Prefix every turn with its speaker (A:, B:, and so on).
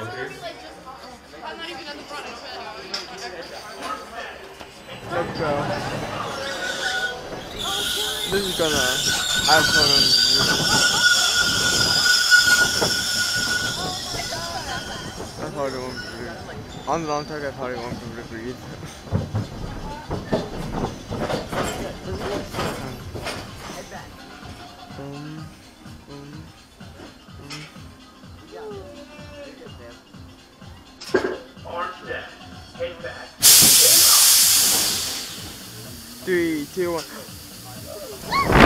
A: Let's go. This is gonna add fun on I it won't breathe. On the long talk, I it won't be to breathe. Boom, um, boom,
B: um,
A: three, two, one.